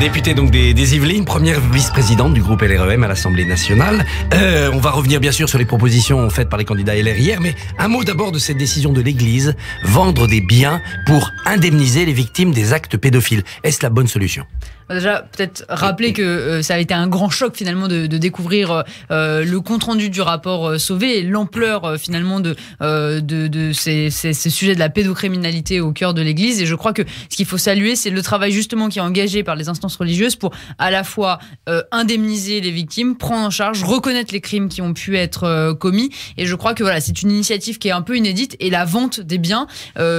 Députée donc des, Yvelines, première vice-présidente du groupe LREM à l'Assemblée nationale. Euh, on va revenir bien sûr sur les propositions faites par les candidats LR hier, mais un mot d'abord de cette décision de l'Église, vendre des biens pour indemniser les victimes des actes pédophiles. Est-ce la bonne solution? Déjà, peut-être rappeler que euh, ça a été un grand choc finalement de, découvrir euh, le compte rendu du rapport Sauvé et l'ampleur finalement de, ces, ces, sujets de la pédocriminalité au cœur de l'Église. Et je crois que ce qu'il faut saluer, c'est le travail justement qui est engagé par les instances religieuses pour à la fois indemniser les victimes, prendre en charge, reconnaître les crimes qui ont pu être commis. Et je crois que voilà, c'est une initiative qui est un peu inédite et la vente des biens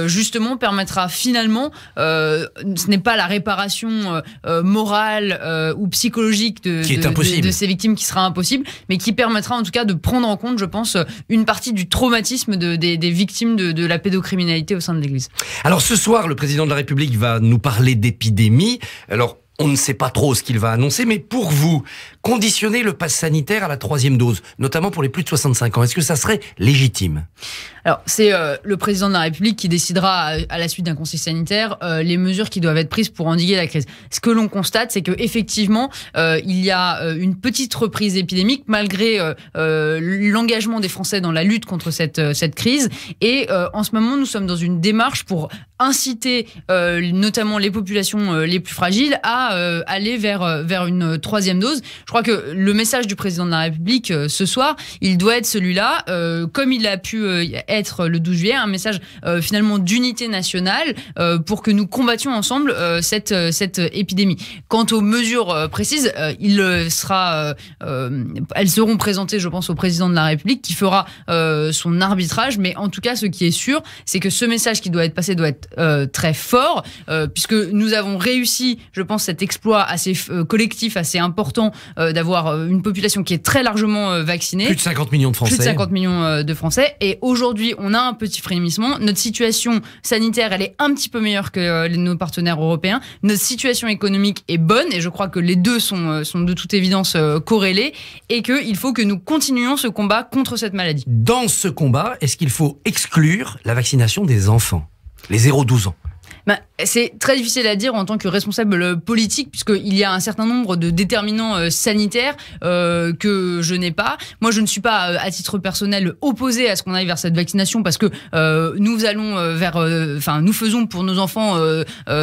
justement permettra finalement, ce n'est pas la réparation morale euh, ou psychologique de, de, de, de, ces victimes qui sera impossible, mais qui permettra en tout cas de prendre en compte, je pense, une partie du traumatisme de, des, des, victimes de, la pédocriminalité au sein de l'Église. Alors ce soir, le président de la République va nous parler d'épidémie. Alors on ne sait pas trop ce qu'il va annoncer, mais pour vous, conditionner le pass sanitaire à la troisième dose, notamment pour les plus de 65 ans, est-ce que ça serait légitime? Alors, c'est euh, le président de la République qui décidera, à, à la suite d'un conseil sanitaire, euh, les mesures qui doivent être prises pour endiguer la crise. Ce que l'on constate, c'est qu'effectivement, euh, il y a euh, une petite reprise épidémique, malgré euh, l'engagement des Français dans la lutte contre cette, cette crise. Et en ce moment, nous sommes dans une démarche pour inciter notamment les populations les plus fragiles à euh, aller vers, euh, vers une troisième dose. Je crois que le message du président de la République euh, ce soir, il doit être celui-là, euh, comme il a pu euh, être le 12 juillet, un message euh, finalement d'unité nationale pour que nous combattions ensemble cette, cette épidémie. Quant aux mesures précises, elles seront présentées, je pense, au président de la République qui fera son arbitrage. Mais en tout cas, ce qui est sûr, c'est que ce message qui doit être passé doit être très fort, puisque nous avons réussi, je pense, cette exploit assez euh, collectif, assez important euh, d'avoir euh, une population qui est très largement vaccinée. Plus de 50 millions de Français. Plus de 50 millions de Français. Et aujourd'hui, on a un petit frémissement. Notre situation sanitaire, elle est un petit peu meilleure que nos partenaires européens. Notre situation économique est bonne et je crois que les deux sont, sont de toute évidence corrélés et qu'il faut que nous continuions ce combat contre cette maladie. Dans ce combat, est-ce qu'il faut exclure la vaccination des enfants, les 0-12 ans? Bah, c'est très difficile à dire en tant que responsable politique, puisqu'il y a un certain nombre de déterminants euh, sanitaires euh, que je n'ai pas. Moi, je ne suis pas, euh, à titre personnel, opposé à ce qu'on aille vers cette vaccination, parce que euh, nous allons euh, vers, enfin, nous faisons pour nos enfants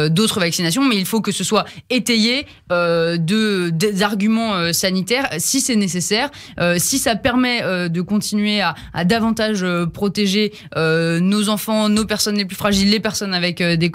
d'autres vaccinations, mais il faut que ce soit étayé de d'arguments sanitaires, si c'est nécessaire, si ça permet de continuer à, davantage protéger nos enfants, nos personnes les plus fragiles, les personnes avec des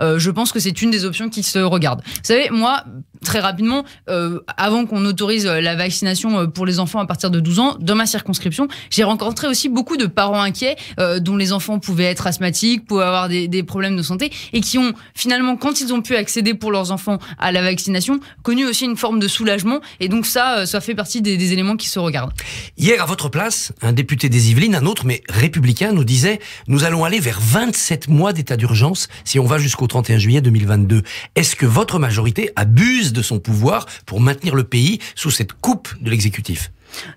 euh, je pense que c'est une des options qui se regarde. Vous savez, moi, très rapidement, euh, avant qu'on autorise la vaccination euh, pour les enfants à partir de 12 ans, dans ma circonscription, j'ai rencontré aussi beaucoup de parents inquiets euh, dont les enfants pouvaient être asthmatiques, pouvaient avoir des, problèmes de santé et qui ont finalement, quand ils ont pu accéder pour leurs enfants à la vaccination, connu aussi une forme de soulagement. Et donc ça, euh, ça fait partie des éléments qui se regardent. Hier, à votre place, un député des Yvelines, un autre, mais républicain, nous disait nous allons aller vers 27 mois d'état d'urgence si on va jusqu'au 31 juillet 2022. Est-ce que votre majorité abuse de son pouvoir pour maintenir le pays sous cette coupe de l'exécutif?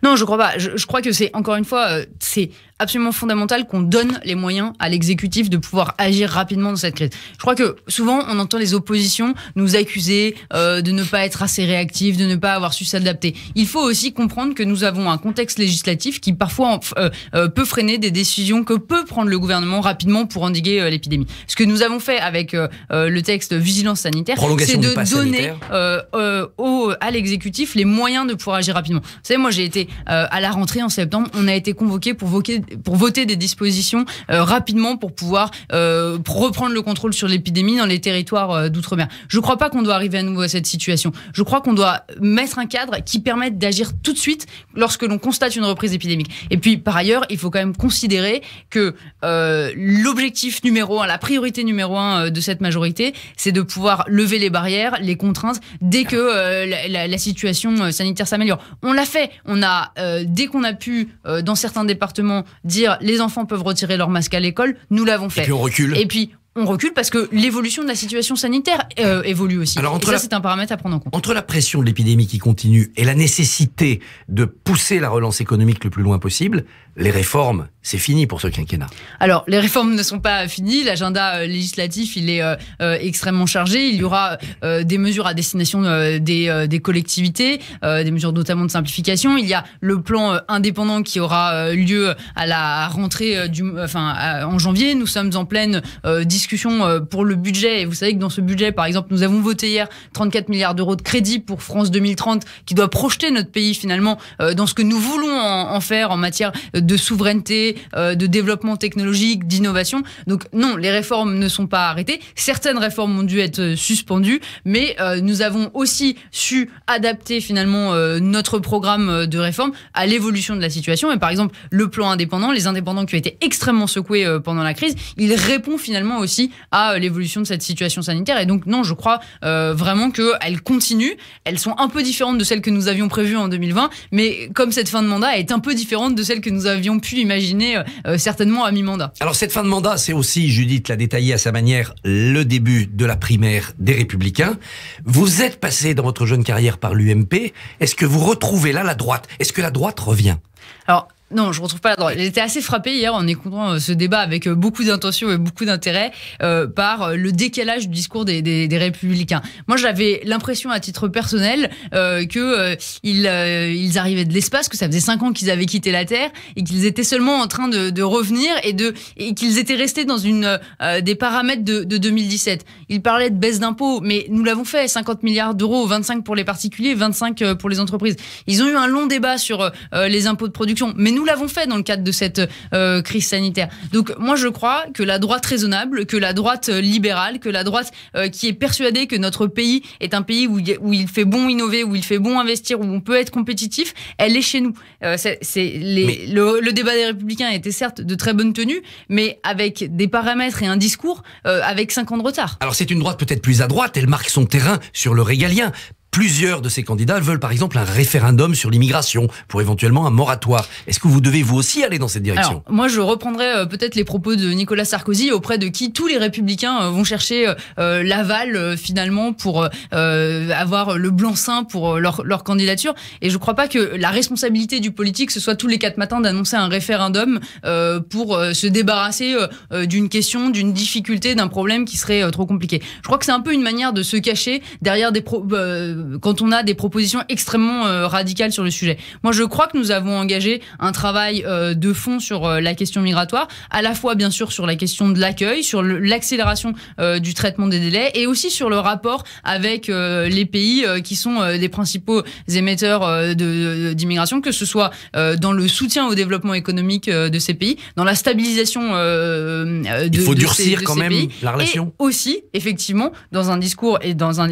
Non, je crois pas. Je, crois que c'est encore une fois, euh, c'est absolument fondamental qu'on donne les moyens à l'exécutif de pouvoir agir rapidement dans cette crise. Je crois que souvent on entend les oppositions nous accuser euh, de ne pas être assez réactifs, de ne pas avoir su s'adapter. Il faut aussi comprendre que nous avons un contexte législatif qui parfois euh, euh, peut freiner des décisions que peut prendre le gouvernement rapidement pour endiguer euh, l'épidémie. Ce que nous avons fait avec euh, le texte vigilance sanitaire, c'est de donner au, à l'exécutif les moyens de pouvoir agir rapidement. Vous savez, moi j'ai été à la rentrée en septembre, on a été convoqué pour voter pour voter des dispositions euh, rapidement pour pouvoir euh, reprendre le contrôle sur l'épidémie dans les territoires euh, d'outre-mer. Je ne crois pas qu'on doit arriver à nouveau à cette situation. Je crois qu'on doit mettre un cadre qui permette d'agir tout de suite lorsque l'on constate une reprise épidémique. Et puis par ailleurs, il faut quand même considérer que euh, l'objectif numéro un, la priorité numéro un euh, de cette majorité, c'est de pouvoir lever les barrières, les contraintes dès que euh, la, situation sanitaire s'améliore. On l'a fait. On a dès qu'on a pu dans certains départements dire les enfants peuvent retirer leur masque à l'école, nous l'avons fait. Et puis on recule. Et puis on recule parce que l'évolution de la situation sanitaire euh, évolue aussi. Alors entre et ça, la... c'est un paramètre à prendre en compte. Entre la pression de l'épidémie qui continue et la nécessité de pousser la relance économique le plus loin possible, les réformes, c'est fini pour ce quinquennat. Alors, les réformes ne sont pas finies. L'agenda euh, législatif, il est euh, euh, extrêmement chargé. Il y aura des mesures à destination des, collectivités, des mesures notamment de simplification. Il y a le plan indépendant qui aura lieu à la rentrée en janvier. Nous sommes en pleine discussion pour le budget. Et vous savez que dans ce budget, par exemple, nous avons voté hier 34 milliards d'euros de crédit pour France 2030, qui doit projeter notre pays finalement dans ce que nous voulons en, en faire en matière de souveraineté, euh, de développement technologique, d'innovation. Donc non, les réformes ne sont pas arrêtées. Certaines réformes ont dû être euh, suspendues, mais euh, nous avons aussi su adapter finalement notre programme de réforme à l'évolution de la situation. Et par exemple, le plan indépendant, les indépendants qui ont été extrêmement secoués pendant la crise, il répond finalement aussi à l'évolution de cette situation sanitaire. Et donc non, je crois vraiment qu'elles continuent. Elles sont un peu différentes de celles que nous avions prévues en 2020, mais comme cette fin de mandat est un peu différente de celle que nous avions pu imaginer euh, certainement à mi-mandat. Alors cette fin de mandat, c'est aussi, Judith l'a détaillé à sa manière, le début de la primaire des Républicains. Vous êtes passé dans votre jeune carrière par l'UMP. Est-ce que vous retrouvez là la droite? Est-ce que la droite revient? Alors non, je retrouve pas la droite. J'étais assez frappé hier en écoutant euh, ce débat avec euh, beaucoup d'intention et beaucoup d'intérêt euh, par le décalage du discours des, républicains. Moi, j'avais l'impression à titre personnel euh, que ils, ils arrivaient de l'espace, que ça faisait cinq ans qu'ils avaient quitté la Terre et qu'ils étaient seulement en train de, revenir et qu'ils étaient restés dans des paramètres de, de 2017. Ils parlaient de baisse d'impôts, mais nous l'avons fait 50 milliards d'euros, 25 pour les particuliers, 25 pour les entreprises. Ils ont eu un long débat sur les impôts de production, mais nous l'avons fait dans le cadre de cette euh, crise sanitaire. Donc moi je crois que la droite raisonnable, que la droite euh, libérale, que la droite euh, qui est persuadée que notre pays est un pays où, où, il fait bon innover, où il fait bon investir, où on peut être compétitif, elle est chez nous. c'est, les, le, le, débat des républicains était certes de très bonne tenue, mais avec des paramètres et un discours avec cinq ans de retard. Alors c'est une droite peut-être plus à droite, elle marque son terrain sur le régalien. Plusieurs de ces candidats veulent par exemple un référendum sur l'immigration pour éventuellement un moratoire. Est-ce que vous devez vous aussi aller dans cette direction? Moi, je reprendrai euh, peut-être les propos de Nicolas Sarkozy auprès de qui tous les républicains euh, vont chercher euh, l'aval finalement pour avoir le blanc-seing pour leur, candidature. Et je ne crois pas que la responsabilité du politique ce soit tous les quatre matins d'annoncer un référendum pour se débarrasser d'une question, d'une difficulté, d'un problème qui serait trop compliqué. Je crois que c'est un peu une manière de se cacher derrière des pro quand on a des propositions extrêmement euh, radicales sur le sujet. Moi, je crois que nous avons engagé un travail euh, de fond sur euh, la question migratoire, à la fois bien sûr sur la question de l'accueil, sur l'accélération du traitement des délais, et aussi sur le rapport avec les pays qui sont des principaux émetteurs d'immigration, que ce soit dans le soutien au développement économique de ces pays, dans la stabilisation de, Il faut durcir quand même la relation. Et aussi, effectivement, dans un discours et dans un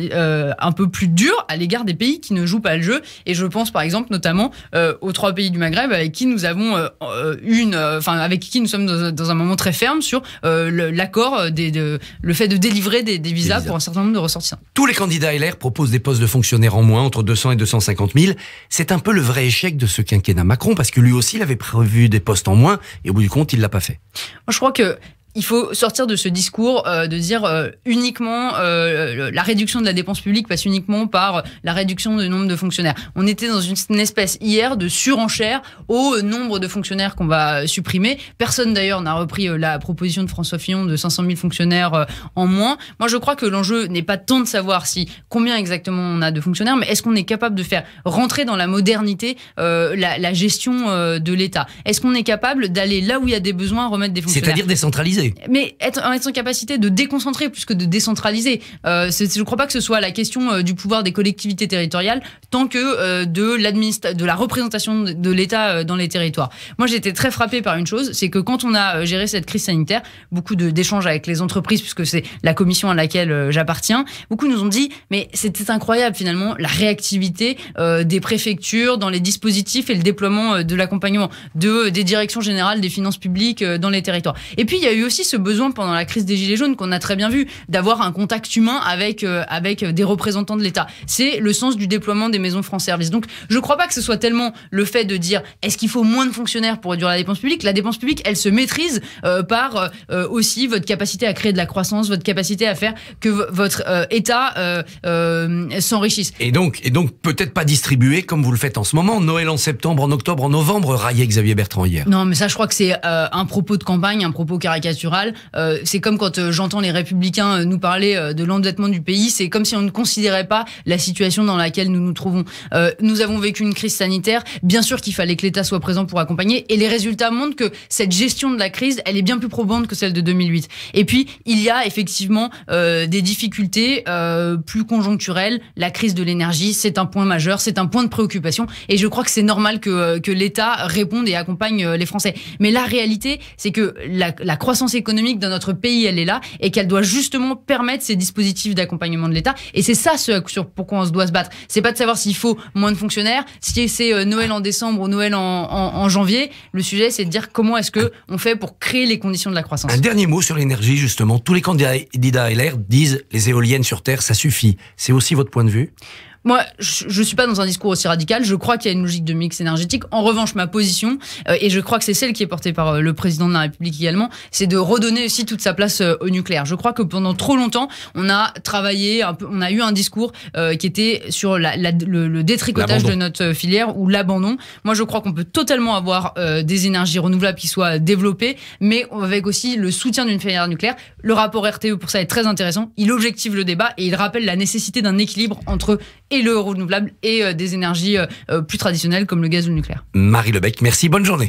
un peu plus dur à l'égard des pays qui ne jouent pas le jeu. Et je pense par exemple notamment euh, aux trois pays du Maghreb avec qui nous avons euh, euh, une, enfin avec qui nous sommes dans, un moment très ferme sur l'accord, de, le fait de délivrer des, visas, pour un certain nombre de ressortissants. Tous les candidats LR proposent des postes de fonctionnaires en moins, entre 200 et 250 000. C'est un peu le vrai échec de ce quinquennat Macron, parce que lui aussi, il avait prévu des postes en moins, et au bout du compte, il l'a pas fait. Moi, je crois que il faut sortir de ce discours euh, de dire euh, uniquement euh, la réduction de la dépense publique passe uniquement par la réduction du nombre de fonctionnaires. On était dans une, espèce hier de surenchère au nombre de fonctionnaires qu'on va supprimer. Personne d'ailleurs n'a repris la proposition de François Fillon de 500 000 fonctionnaires en moins. Moi, je crois que l'enjeu n'est pas tant de savoir si combien exactement on a de fonctionnaires, mais est-ce qu'on est capable de faire rentrer dans la modernité la, la, gestion de l'État? Est-ce qu'on est capable d'aller là où il y a des besoins remettre des fonctionnaires? C'est-à-dire décentraliser mais être, être en capacité de déconcentrer plus que de décentraliser. Euh, je ne crois pas que ce soit la question euh, du pouvoir des collectivités territoriales tant que euh, de, de la représentation de, l'État dans les territoires. Moi, j'ai été très frappé par une chose, c'est que quand on a géré cette crise sanitaire, beaucoup d'échanges avec les entreprises, puisque c'est la commission à laquelle j'appartiens, beaucoup nous ont dit, mais c'était incroyable finalement la réactivité des préfectures dans les dispositifs et le déploiement de l'accompagnement de, des directions générales des finances publiques dans les territoires. Et puis, il y a eu aussi aussi ce besoin pendant la crise des Gilets jaunes qu'on a très bien vu, d'avoir un contact humain avec, euh, avec des représentants de l'État. C'est le sens du déploiement des maisons France Service. Donc je ne crois pas que ce soit tellement le fait de dire est-ce qu'il faut moins de fonctionnaires pour réduire la dépense publique? La dépense publique, elle se maîtrise euh, par euh, aussi votre capacité à créer de la croissance, votre capacité à faire que votre État s'enrichisse. Et donc, et donc peut-être pas distribuer comme vous le faites en ce moment, Noël en septembre, en octobre, en novembre, raillait Xavier Bertrand hier. Non, mais ça, je crois que c'est un propos de campagne, un propos caricatural. c'est comme quand j'entends les républicains nous parler de l'endettement du pays, c'est comme si on ne considérait pas la situation dans laquelle nous nous trouvons. Euh, nous avons vécu une crise sanitaire. Bien sûr qu'il fallait que l'État soit présent pour accompagner. Et les résultats montrent que cette gestion de la crise, elle est bien plus probante que celle de 2008. Et puis, il y a effectivement euh, des difficultés euh, plus conjoncturelles. La crise de l'énergie, c'est un point majeur, c'est un point de préoccupation. Et je crois que c'est normal que, que l'État réponde et accompagne les Français. Mais la réalité, c'est que la, la croissance économique dans notre pays, elle est là et qu'elle doit justement permettre ces dispositifs d'accompagnement de l'État. Et c'est ça sur pourquoi on se doit se battre. C'est pas de savoir s'il faut moins de fonctionnaires, si c'est euh, Noël en décembre ou Noël en, janvier. Le sujet, c'est de dire comment est-ce que on fait pour créer les conditions de la croissance. Un dernier mot sur l'énergie, justement. Tous les candidats LR disent les éoliennes sur Terre, ça suffit. C'est aussi votre point de vue? Moi, je, ne suis pas dans un discours aussi radical. Je crois qu'il y a une logique de mix énergétique. En revanche, ma position, euh, et je crois que c'est celle qui est portée par euh, le président de la République également, c'est de redonner aussi toute sa place euh, au nucléaire. Je crois que pendant trop longtemps, on a travaillé, un peu, on a eu un discours qui était sur la, le, détricotage de notre filière ou l'abandon. Moi, je crois qu'on peut totalement avoir des énergies renouvelables qui soient développées, mais avec aussi le soutien d'une filière nucléaire. Le rapport RTE pour ça est très intéressant. Il objective le débat et il rappelle la nécessité d'un équilibre entre et le renouvelable et euh, des énergies euh, euh, plus traditionnelles comme le gaz ou le nucléaire. Marie Lebec, merci, bonne journée.